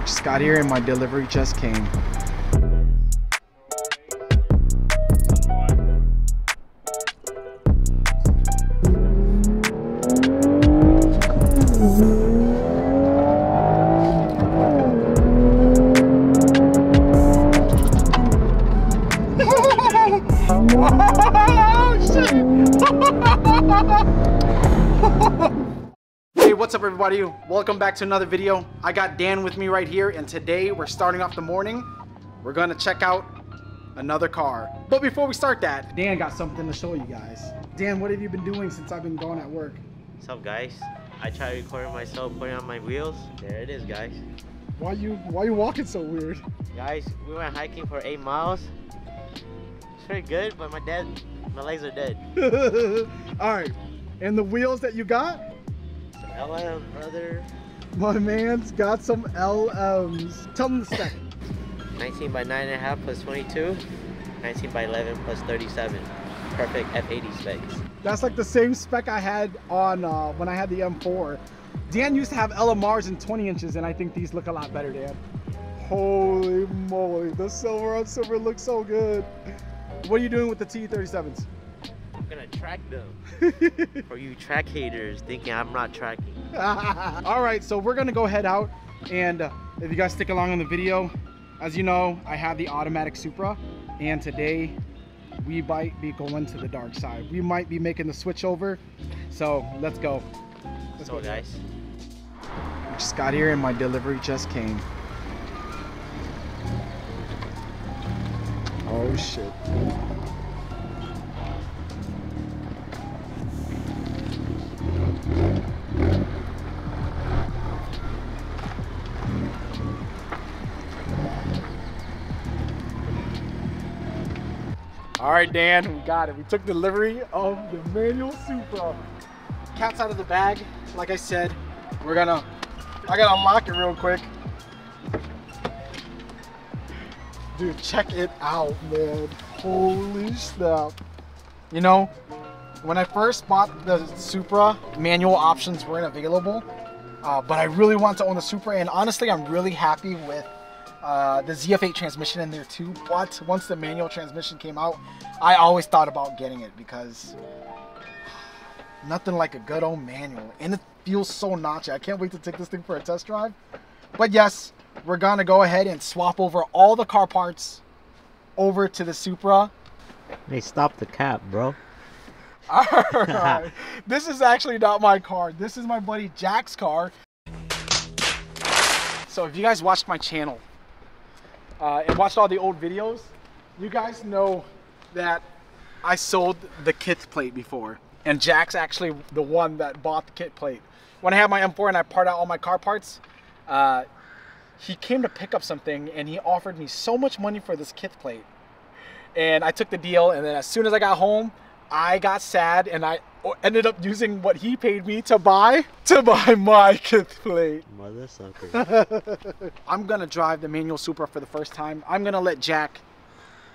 Just got here and my delivery just came. Everybody? Welcome back to another video. I got Dan with me right here and today we're starting off the morning. We're gonna check out another car. But before we start that, Dan got something to show you guys. Dan, what have you been doing since I've been gone at work? What's up guys? I tried recording myself putting on my wheels. There it is guys. Why you why you walking so weird? Guys, we went hiking for eight miles. It's pretty good, but my dad, my legs are dead. Alright. And the wheels that you got? LM, brother. My man's got some LMs. Tell them the spec. 19 by 9.5 plus 22. 19 by 11 plus 37. Perfect F80 specs. That's like the same spec I had on uh, when I had the M4. Dan used to have LMRs in 20 inches, and I think these look a lot better, Dan. Holy moly, the silver on silver looks so good. What are you doing with the TE37s? I'm gonna track them. for you track haters thinking I'm not tracking. All right, so we're gonna go head out, and uh, if you guys stick along in the video, as you know, I have the automatic Supra, and today we might be going to the dark side. We might be making the switch over, so let's go. Let's So go. guys, Just got here and my delivery just came. Oh shit. All right, Dan, we got it. We took delivery of the manual Supra. Cat's out of the bag. Like I said, we're gonna I gotta unlock it real quick. Dude, check it out, man. Holy snap. You know, when I first bought the Supra, manual options weren't available. Uh, but I really want to own the Supra, and honestly, I'm really happy with uh, the ZF8 transmission in there too. But once the manual transmission came out, I always thought about getting it because nothing like a good old manual and it feels so notchy. I can't wait to take this thing for a test drive. But yes we're gonna go ahead and swap over all the car parts over to the supra. Hey, stop the cap, bro. all right. This is actually not my car. This is my buddy jack's car. So if you guys watched my channel uh, and watched all the old videos you guys know that i sold the kit plate before and Jack's actually the one that bought the kit plate. When I had my M4 and I part out all my car parts, uh, he came to pick up something and he offered me so much money for this kit plate. And I took the deal and then as soon as I got home, I got sad and I ended up using what he paid me to buy to buy my kit plate. Mother sucker. I'm gonna drive the manual Supra for the first time. I'm gonna let Jack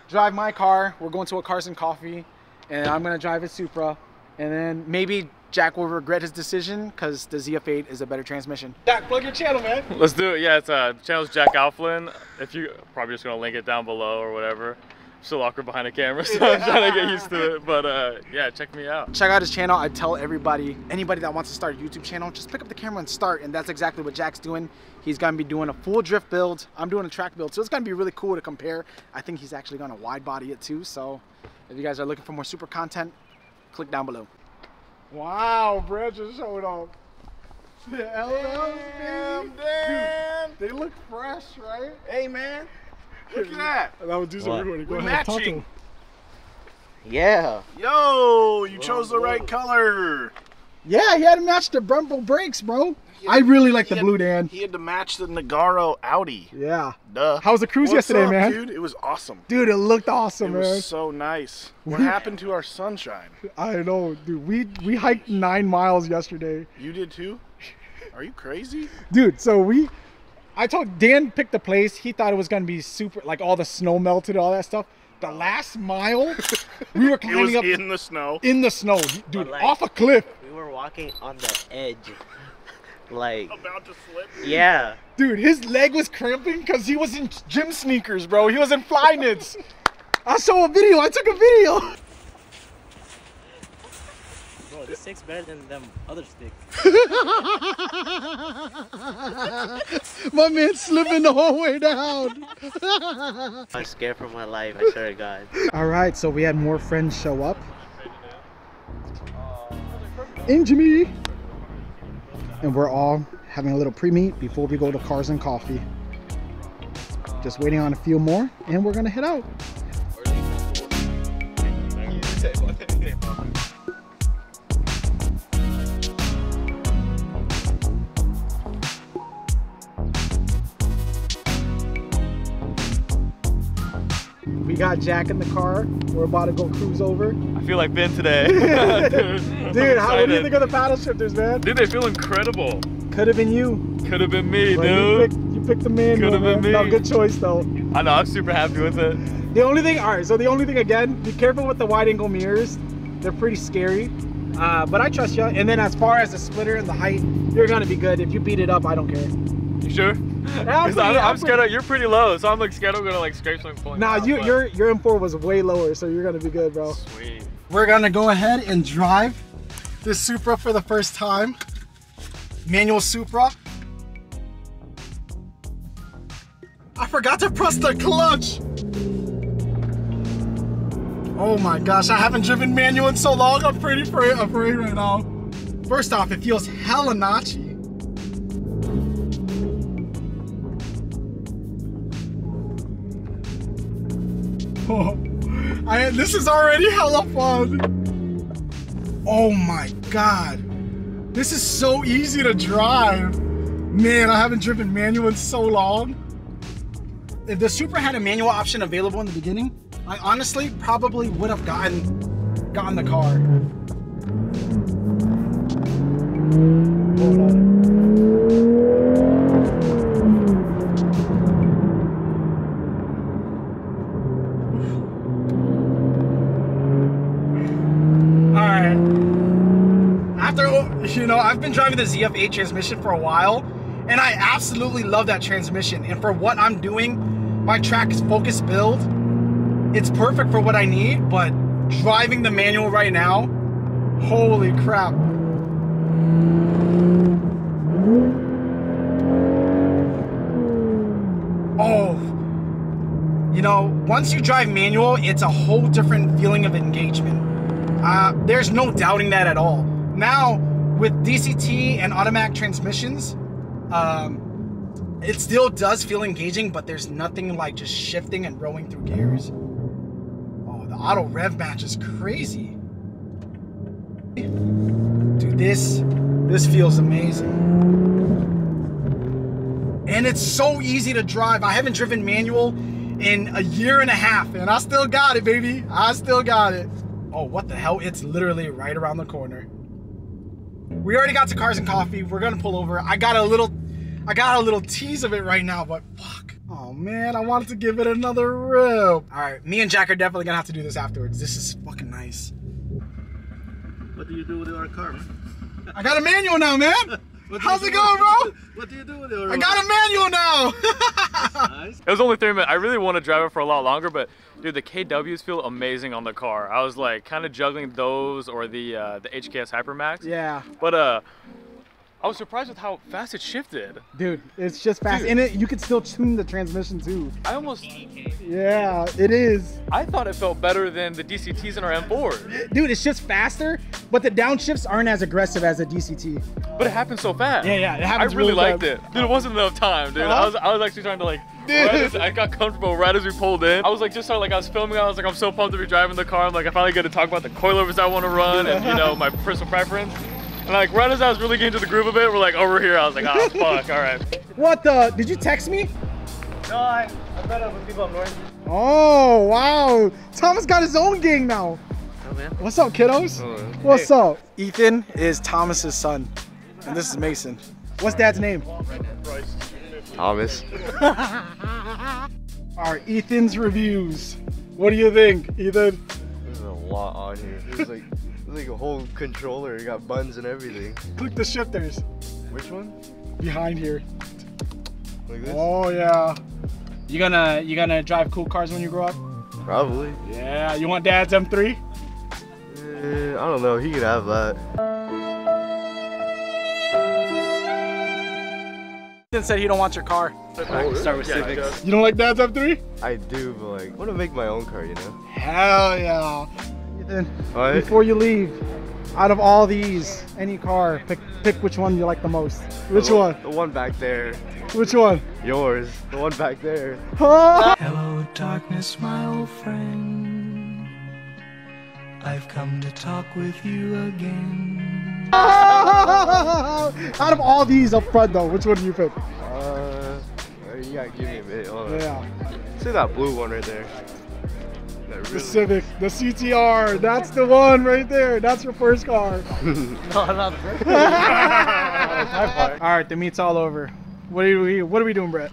drive my car. We're going to a Cars and Coffee, and I'm gonna drive a Supra, and then maybe Jack will regret his decision because the ZF8 is a better transmission. Jack, plug your channel, man. Let's do it. Yeah, it's uh, channel's Jack Alflen. If you probably just gonna link it down below or whatever. Still awkward behind the camera, so I'm trying to get used to it. But uh, yeah, check me out. Check out his channel. I tell everybody, anybody that wants to start a YouTube channel, just pick up the camera and start. And that's exactly what Jack's doing. He's gonna be doing a full drift build. I'm doing a track build, so it's gonna be really cool to compare. I think he's actually gonna wide body it too. So if you guys are looking for more Supra content, click down below. Wow, Brad just showed off. The LLs, Damn, baby. Dan. Dude, they look fresh, right? Hey, man. Look at that. And I would do What? recording. Go We're ahead, matching. him. Yeah. Yo, you chose the whoa. right color. Yeah, he had to match the Brembo brakes, bro. I really like the had- blue, Dan. He had to match the Nogaro Audi. Yeah. Duh. How was the cruise What's yesterday, up, man? Dude, it was awesome. Dude, it looked awesome, it man. was so nice. What happened to our sunshine? I know, dude. We we hiked nine miles yesterday, You did too? Are you crazy? dude. So we, I told Dan picked the place. He thought it was gonna be super, like all the snow melted, all that stuff. The last mile, we were It was climbing up in, in the snow. In the snow, dude, like- off a cliff. We were walking on the edge. Like, About to slip. yeah. Dude, his leg was cramping because he was in gym sneakers, bro. He was in Flyknits. I saw a video. I took a video. Bro, this stick's better than them other sticks. My man slipping the whole way down. I'm scared for my life, I swear to God. All right, so we had more friends show up. And Jimmy. And we're all having a little pre-meet before we go to Cars and Coffee. Just waiting on a few more, and we're gonna head out. Got Jack in the car. We're about to go cruise over. I feel like Ben today. Dude, Dude, how what do you think of the paddle shifters, man? Dude, they feel incredible. Could have been you. Could have been me, but You dude. picked, you picked the man. Coulda been man. No, me. good choice though. I know, I'm super happy with it. The only thing, all right. So the only thing again, be careful with the wide angle mirrors. They're pretty scary. Uh, but I trust you. And then as far as the splitter and the height, you're gonna be good. If you beat it up, I don't care. You sure? I'm 'Cause pretty- I'm, I'm I'm scared of, you're pretty low, so I'm like scared I'm gonna like scrape something pulling Nah, out, you, but- your your M4 was way lower, so you're gonna be good, bro. Sweet. We're gonna go ahead and drive this Supra for the first time. Manual Supra. I forgot to press the clutch. Oh my gosh, I haven't driven manual in so long. I'm pretty afraid, afraid right now. First off, it feels hella notchy. I, this is already hella fun. Oh my god. This is so easy to drive. Man, I haven't driven manual in so long. If the Supra had a manual option available in the beginning, I honestly probably would have gotten gotten the car. Been driving the ZF8 transmission for a while, and I absolutely love that transmission. And for what I'm doing, my track is focus build. It's perfect for what I need, but driving the manual right now, holy crap. Oh, you know, once you drive manual, it's a whole different feeling of engagement. Uh, there's no doubting that at all. Now, with DCT and automatic transmissions, um, it still does feel engaging, but there's nothing like just shifting and rowing through gears. Oh, the auto rev match is crazy. Dude, this this feels amazing. And it's so easy to drive. I haven't driven manual in a year and a half, and I still got it, baby. I still got it. Oh, what the hell? It's literally right around the corner. We already got to Cars and Coffee. We're gonna pull over. I got a little, I got a little tease of it right now, but fuck. Oh man, I wanted to give it another rip. All right, me and Jack are definitely gonna have to do this afterwards. This is fucking nice. What do you do with your car, man? I got a manual now, man. What How's it going, bro? What do you do with your I got a manual now. Nice. It was only three minutes. I really want to drive it for a lot longer, but dude, the KWs feel amazing on the car. I was like kind of juggling those or the uh, the HKS Hypermax. yeah, But uh, I was surprised with how fast it shifted. dude, it's just fast. Dude. And it, you can still tune the transmission too. I almost, Yeah, it is. I thought it felt better than the DCTs in our M4, Dude, it's just faster, but the downshifts aren't as aggressive as a DCT. but it happened so fast. Yeah, yeah, it I happens really really liked fast. it, dude. It wasn't enough time, dude. I Huh? was, I was actually trying to like. Dude. Right as, I got comfortable right as we pulled in. I was like, just started, like I was filming. I was like, I'm so pumped to be driving the car. I'm like, I finally get to talk about the coilovers I want to run and you know my personal preference. And like right as I was really getting to the groove of it, we're like over here. I was like, oh fuck, all right. What the? Did you text me? No, I, I met up with people up north. Oh, wow. Thomas got his own gang now. Oh man. What's up, kiddos? Oh, What's up? Ethan is Thomas's son, and this is Mason. What's dad's name? Thomas. All right, Ethan's reviews. What do you think, Ethan? There's a lot on here. There's like there's like a whole controller. You got buttons and everything. Click the shifters. Which one? Behind here. Like this? Oh yeah. You gonna you gonna drive cool cars when you grow up? Probably. Yeah. You want Dad's M3? Eh, I don't know. He could have that. Ethan said he don't want your car. Start with Yeah, Civics. You don't like Dad's M3? I do, but like, I want to make my own car, you know? Hell yeah. Ethan, What? before you leave, out of all these, any car, pick pick which one you like the most. Which the, one? The one back there. Which one? Yours. The one back there. Hello, darkness, my old friend. I've come to talk with you again. out of all these up front though, which one do you pick? Uh, you gotta give me a minute. Hold on. Yeah. See that blue one right there? That The. Civic, the CTR, that's the one right there. That's your first car. No, not the All right, the meet's all over. What are we what are we doing, Brett?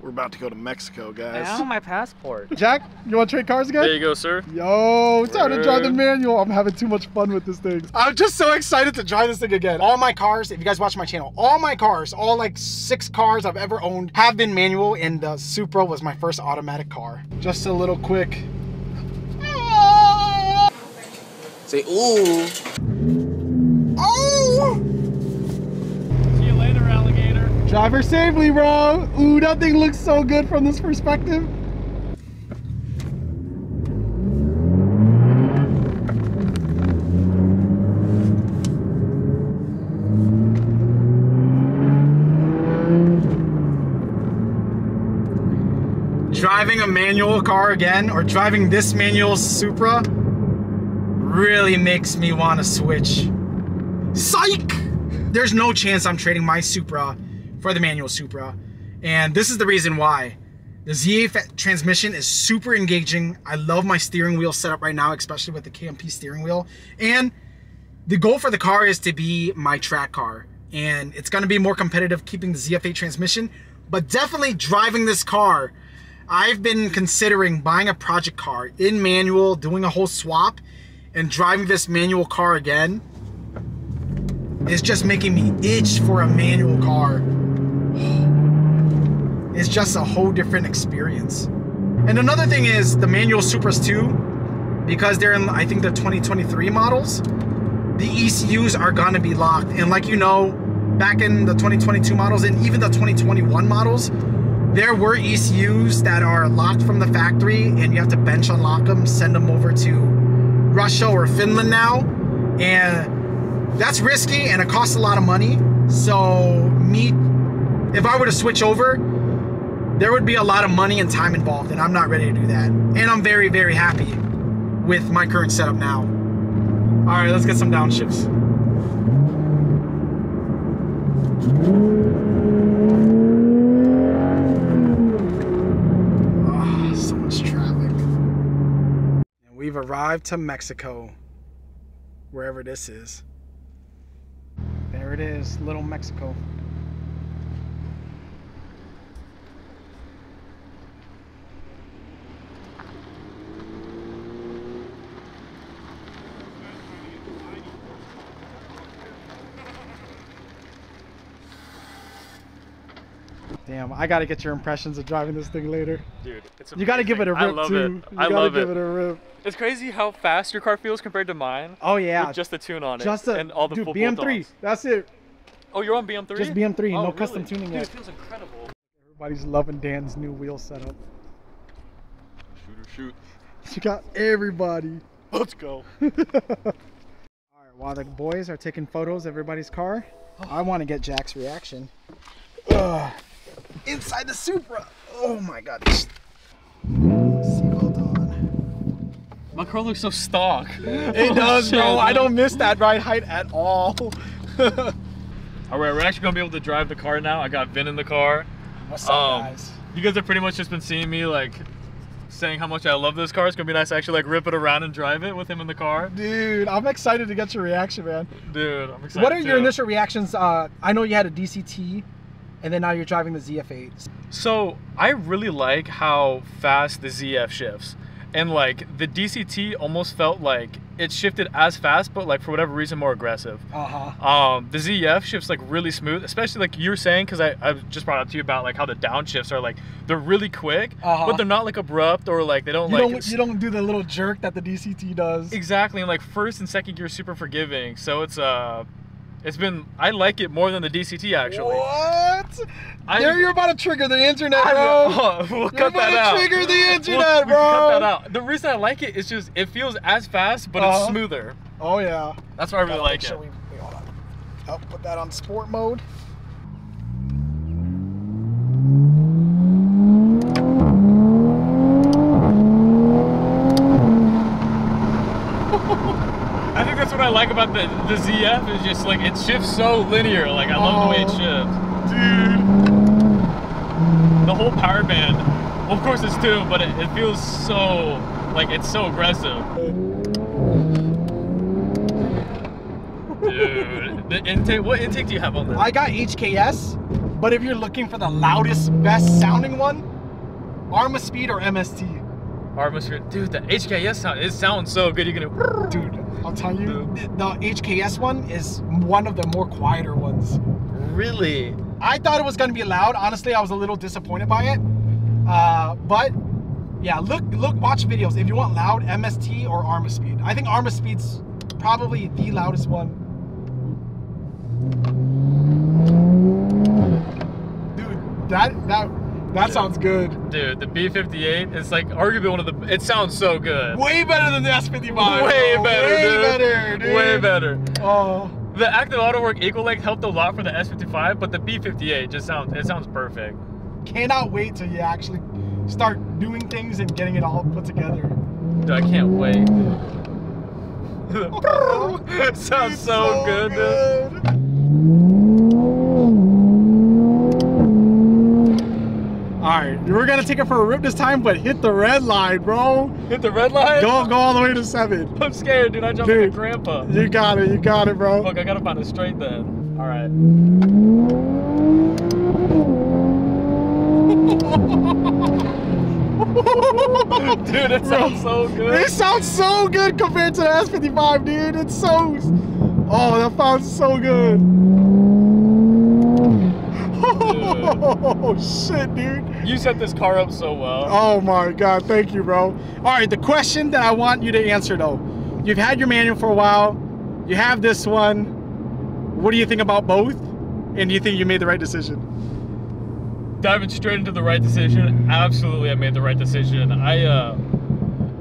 We're about to go to Mexico, guys. Ow, my passport. Jack, you want to trade cars again? There you go, sir. Yo, it's time to drive the manual. I'm having too much fun with this thing. I'm just so excited to drive this thing again. All my cars, if you guys watch my channel, all my cars, all like six cars I've ever owned have been manual, and the Supra was my first automatic car. Just a little quick. Say ooh. Oh! See you later, alligator. Drive her safely, bro. Ooh, that thing looks so good from this perspective. Driving a manual car again, or driving this manual Supra, really makes me want to switch. Psych! There's no chance I'm trading my Supra for the manual Supra. And this is the reason why. The ZF8 transmission is super engaging. I love my steering wheel setup right now, especially with the KMP steering wheel. And the goal for the car is to be my track car. And it's gonna be more competitive keeping the ZF8 transmission, but definitely driving this car. I've been considering buying a project car in manual, doing a whole swap, and driving this manual car again is just making me itch for a manual car. It's just a whole different experience. And another thing is the manual Supras too, because they're in I think the 2023 models, the ECUs are gonna be locked. And like you know, back in the 2022 models and even the 2021 models, there were ECUs that are locked from the factory and you have to bench unlock them, send them over to Russia or Finland now. And that's risky and it costs a lot of money. So me, if I were to switch over, there would be a lot of money and time involved and I'm not ready to do that. And I'm very, very happy with my current setup now. All right, let's get some downshifts. Ah, so much traffic. And we've arrived to Mexico, wherever this is. There it is, Little Mexico. Damn, I gotta get your impressions of driving this thing later. Dude, it's You gotta give it a rip I love too. it. You I gotta love give it. it a rip. It's crazy how fast your car feels compared to mine. Oh yeah, With just the tune on it. just a and all the dude, BM3. bolt-ons. That's it. Oh, you're on BM3? Just BM3, Oh, no custom tuning Dude, yet. it feels incredible. Everybody's loving Dan's new wheel setup. Shoot or shoot. You got everybody. Let's go. All right, while the boys are taking photos of everybody's car, oh. I want to get Jack's reaction. Ugh. Inside the Supra. Oh my god. My car looks so stock. It does, bro. I don't miss that ride height at all. All right, we're actually gonna be able to drive the car now. I got Vinh in the car. What's up, Um, guys? You guys have pretty much just been seeing me like saying how much I love this car. It's gonna be nice to actually like rip it around and drive it with him in the car. Dude, I'm excited to get your reaction, man. Dude, I'm excited. What are your initial reactions? Uh, I know you had a DCT, and then now you're driving the ZF8. So I really like how fast the ZF shifts. And like the DCT almost felt like it shifted as fast, but like for whatever reason more aggressive. Uh-huh. Um, the ZF shifts like really smooth, especially like you were saying, because I, I just brought up to you about like how the downshifts are like they're really quick, Uh-huh. but they're not like abrupt or like they don't You like don't you don't do the little jerk that the DCT does. exactly. And like first and second gear super forgiving, so it's uh, it's been I like it more than the DCT actually. What? I- there you're about to trigger the internet, I- bro. we'll You're cut about that to out. trigger the We'll- internet, we can Cut bro. that out. The reason I like it is just it feels as fast, but Uh-huh. it's smoother. Oh yeah. That's why I really like make sure it. we, wait, hold on. I'll put that on sport mode. I think that's what I like about the the ZF is just like it shifts so linear. Like I love the way it Oh. shifts, dude. The whole power band, well, of course it's two, but it, it feels so like it's so aggressive. Dude, the intake. What intake do you have on this? I got HKS, but if you're looking for the loudest, best sounding one, Arma Speed or MST. Atmosphere, dude. The HKS sound. It sounds so good. You're gonna. Dude, I'll tell you, the, the HKS one is one of the more quieter ones. Really? I thought it was gonna be loud. Honestly, I was a little disappointed by it. Uh, but yeah, look, look, watch videos if you want loud MST or Arma Speed. I think Arma Speed's probably the loudest one. Dude, that that that sounds good. Dude, the B58 is like arguably one of the. It sounds so good. Way better than the S55. Way bro. better, Way dude. better, dude. Way better. Oh, The active auto work equal length helped a lot for the S55, but the B58 just sounds. It sounds perfect. cannot wait till you actually start doing things and getting it all put together. Dude, I can't wait. it sounds It's so, good, dude. good. All right, we're gonna take it for a rip this time, but hit the red line, bro. Hit the red line. Go, go all the way to seven. I'm scared, dude. I jumped like a Dude. grandpa. You got it, you got it, bro. Fuck, I gotta find a straight then. All right. dude, it sounds so good. It sounds so good compared to the S55, dude. It's so. Oh, that sounds so good. Oh shit, dude. You set this car up so well. Oh my god, thank you, bro. All right, the question that I want you to answer though. You've had your manual for a while. You have this one. What do you think about both? And do you think you made the right decision? diving straight into the right decision absolutely i made the right decision i uh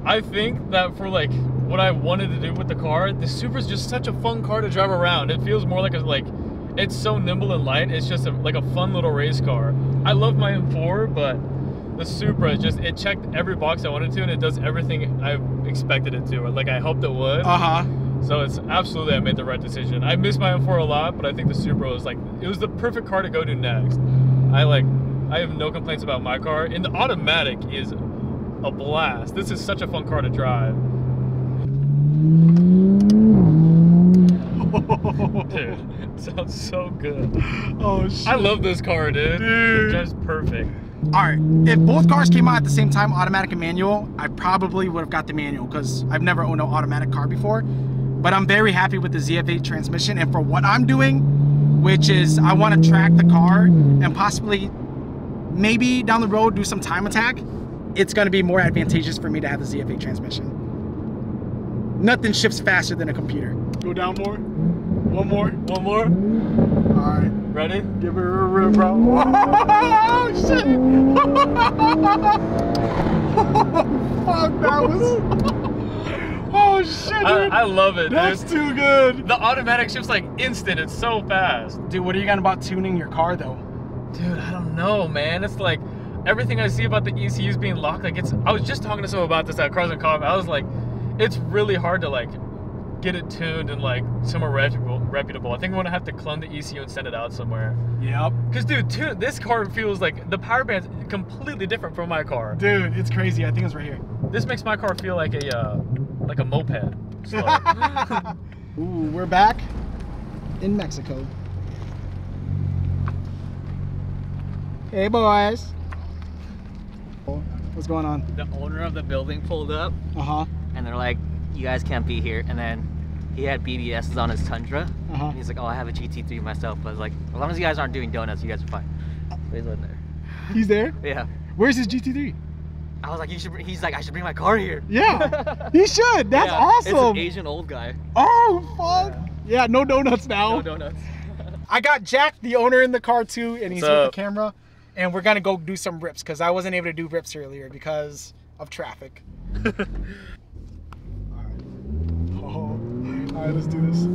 i think that for like what i wanted to do with the car the Supra is just such a fun car to drive around it feels more like a like it's so nimble and light it's just a, like a fun little race car i love my m4 but the supra just it checked every box i wanted to and it does everything i expected it to or like i hoped it would Uh-huh. so it's absolutely I made the right decision. I miss my M4 a lot, but I think the Supra was like it was the perfect car to go to next. I like I have no complaints about my car, and the automatic is a blast. This is such a fun car to drive. Dude, it sounds so good. Oh shit. I love this car, dude. Dude. It drives perfect. All right, if both cars came out at the same time, automatic and manual, I probably would have got the manual because I've never owned an automatic car before. But I'm very happy with the ZF8 transmission, and for what I'm doing, which is I want to track the car and possibly, maybe down the road, do some time attack. It's going to be more advantageous for me to have the ZF8 transmission. Nothing shifts faster than a computer. Go down more. One more. One more. All right. Ready? Give her a rip, bro. Oh, shit. Fuck, that was. Oh, shit, I, dude. I love it, That's dude. too good. The automatic shifts like instant. It's so fast. Dude, what are you got about tuning your car, though? Dude, I don't know, man. It's like everything I see about the ECUs being locked. Like it's. I was just talking to someone about this at Cars and Coffee. I was like, it's really hard to like get it tuned and like somewhere reputable. Reputable. I think I'm gonna have to clone the ECU and send it out somewhere. Yep. Cause dude, tune, this car feels like the power band's completely different from my car. Dude, it's crazy. I think it's right here. This makes my car feel like a uh, like a moped. Slow. Ooh, we're back in Mexico. Hey, boys. What's going on? the owner of the building pulled up Uh huh. And they're like, you guys can't be here. And then he had BBSs on his Tundra. Uh-huh. And he's like, oh, I have a GT3 myself. But I was like, as long as you guys aren't doing donuts, you guys are fine. So he's in there. He's there. Yeah. Where's his GT3? I was like, you should. Bring, he's like, I should bring my car here. Yeah, he should. That's Yeah, It's awesome. an Asian old guy. Oh fuck. Yeah, no donuts now. No donuts. I got Jack, the owner, in the car too, and he's What's with the camera. And we're gonna go do some rips because I wasn't able to do rips earlier because of traffic. Alright. Oh. Let's do this.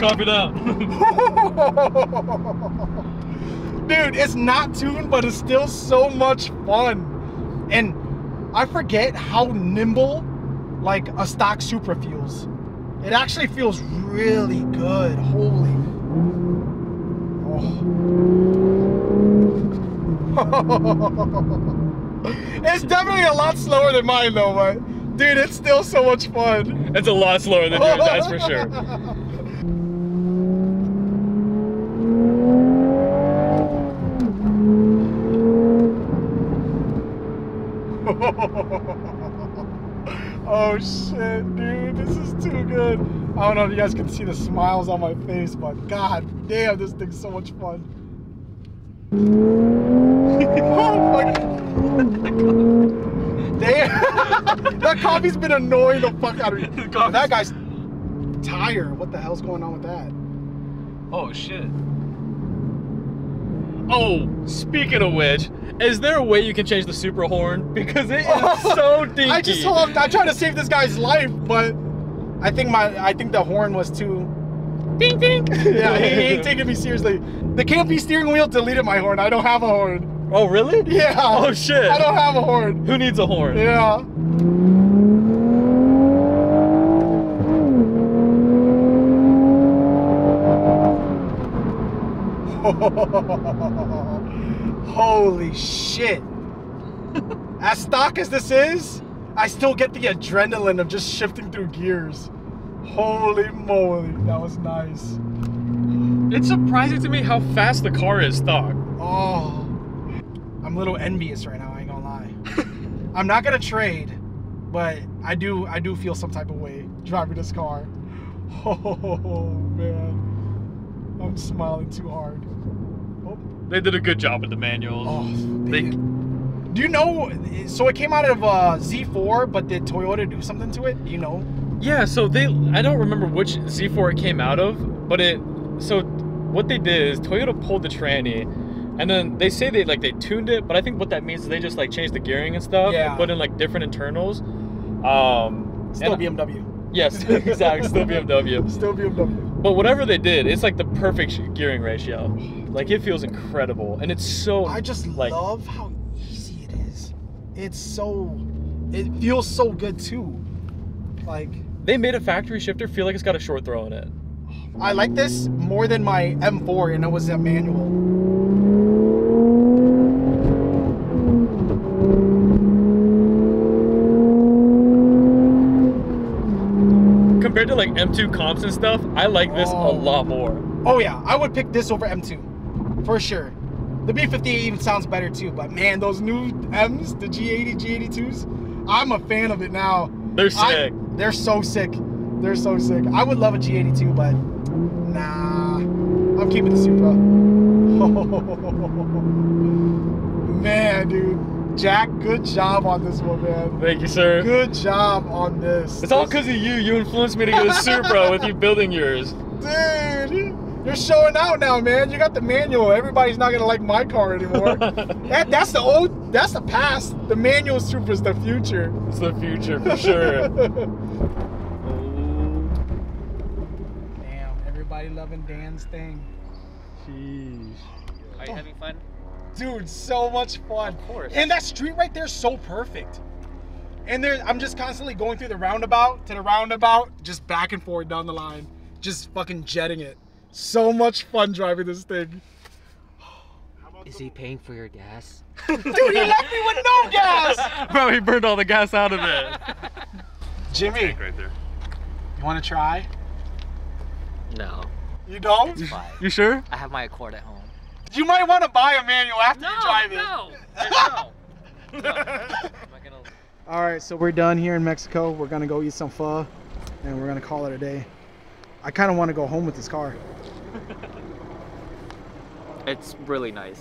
Copy that. Dude, it's not tuned, but it's still so much fun. And I forget how nimble like a stock Supra feels. It actually feels really good. Holy. It's definitely a lot slower than mine though, but dude, it's still so much fun. it's a lot slower than yours, that's for sure. oh shit, dude, this is too good. I don't know if you guys can see the smiles on my face, but god damn, this thing's so much fun. oh, damn, that coffee's been annoying the fuck out of me. That guy's tire. What the hell's going on with that? Oh shit. Oh, speaking of which, is there a way you can change the Supra horn? Because it is so dinky. I just told I tried to save this guy's life, but I think my I think the horn was too ding ding. yeah, he, he ain't taking me seriously. The KMP steering wheel deleted my horn. I don't have a horn. Oh really? Yeah. Oh shit. I don't have a horn. Who needs a horn? Yeah. Holy shit. as stock as this is, I still get the adrenaline of just shifting through gears. Holy moly, that was nice. It's surprising to me how fast the car is stock. Oh, I'm a little envious right now. I ain't gonna lie. I'm not gonna trade, but I do. I do feel some type of way driving this car. Oh man, I'm smiling too hard. Oh, They did a good job with the manuals. oh They- they, do you know? So it came out of uh, Z4, but did Toyota do something to it? Do you know? Yeah, so they I don't remember which Z4 it came out of, but it so what they did is Toyota pulled the tranny and then they say they like they tuned it, but I think what that means is they just like changed the gearing and stuff Yeah. and put in like different internals. Um Still BMW. Yes, exactly, still BMW. Still BMW. But whatever they did, it's like the perfect gearing ratio. Like it feels incredible and it's so I just like love how easy it is. It's so. It feels so good too. Like. they made a factory shifter feel like it's got a short throw in it. I like this more than my M4, and it was a manual. Compared to like M2 comps and stuff, I like this Oh. a lot more. Oh yeah, I would pick this over M2, for sure. The B50 even sounds better too, but man, those new M's, the G80, G82s, I'm a fan of it now. They're I- sick. they're so sick. They're so sick. I would love a G82, but nah, I'm keeping the Supra. man, dude, Jack, good job on this one, man. Thank you, sir. Good job on this. It's all because of you. You influenced me to get a Supra with you building yours. Dude, you're showing out now, man. You got the manual. Everybody's not gonna like my car anymore. that, that's the old. That's the past. The manual Supra's the future. It's the future for sure. Oh. Damn, everybody loving Dan's thing. Jeez. Are you having fun? Dude, so much fun. Of course. And that street right there is so perfect. And there, I'm just constantly going through the roundabout to the roundabout, just back and forth down the line, just fucking jetting it. So much fun driving this thing. Is he paying for your gas? Dude, he left me with no gas. Bro, he burned all the gas out of it. Jimmy, Right there. you want to try? No. You don't? It's fine. You sure? I have my Accord at home. You might want to buy a manual after you drive it. no, no. I'm gonna. All right, so we're done here in Mexico. We're gonna go eat some pho, and we're gonna call it a day. I kind of want to go home with this car. It's really nice.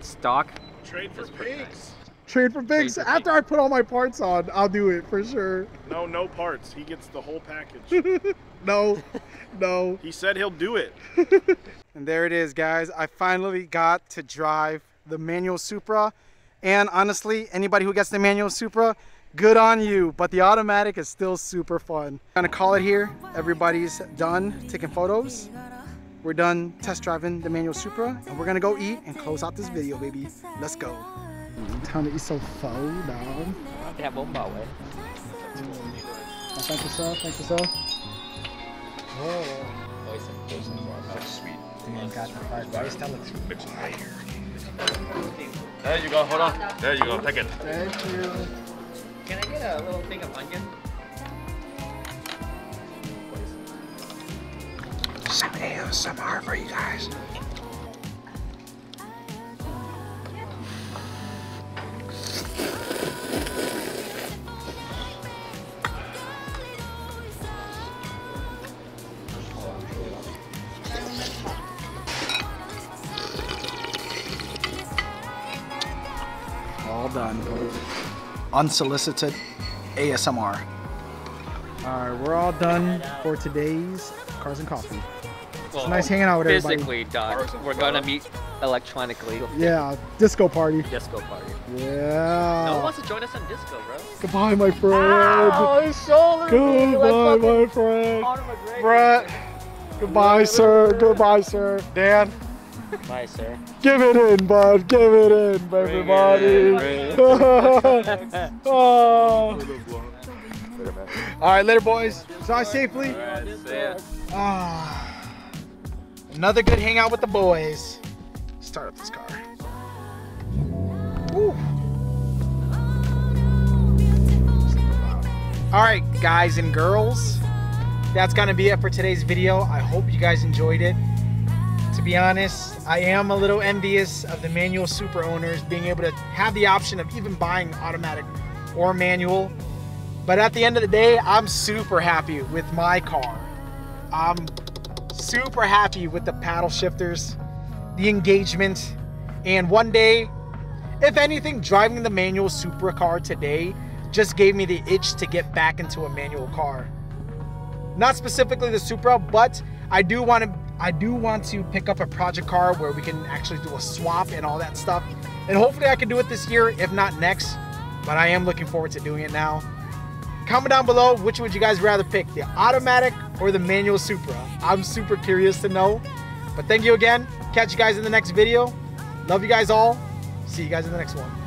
Stock. Trade for pigs. Trade for pigs. for After I put all my parts on, I'll do it for sure. No, no parts. He gets the whole package. No, no. he said he'll do it. And there it is, guys. I finally got to drive the manual Supra. And honestly, anybody who gets the manual Supra, good on you. But the automatic is still super fun. I'm gonna call it here. Everybody's done taking photos. We're done test driving the manual Supra. And we're gonna go eat and close out this video, baby. Let's go. Time to eat some pho, dog. Yeah, bomba, way. Thank you, sir. Thank you, sir. There you go. Hold on. There you go. Take it. Thank you. Can I get a little thing of onion? Some ASMR for you guys. Unsolicited ASMR. All right, we're all done for today's Cars and Coffee. Well, nice hanging out with everybody. Physically done. We're gonna meet electronically. Yeah, disco party. Disco party. Yeah. No one wants to join us on disco, bro. Goodbye, my friend. his shoulder. Goodbye, my friend. Brett. Goodbye, sir. Goodbye, sir. Dan, Bye, sir. give it in, bud. Give it in, everybody. oh. All right, later, boys. Drive safely. Ah. Another good hangout with the boys. Start up this car. Woo. All right, guys and girls, that's gonna be it for today's video. I hope you guys enjoyed it. To be honest, I am a little envious of the manual Supra owners being able to have the option of even buying automatic or manual. But at the end of the day, I'm super happy with my car. I'm super happy with the paddle shifters, the engagement, and one day, if anything, driving the manual Supra car today just gave me the itch to get back into a manual car. Not specifically the Supra, but I do want to I do want to pick up a project car where we can actually do a swap and all that stuff. And hopefully I can do it this year, if not next. But I am looking forward to doing it now. Comment down below which would you guys rather pick, the automatic or the manual Supra. I'm super curious to know. But thank you again. Catch you guys in the next video. Love you guys all. See you guys in the next one.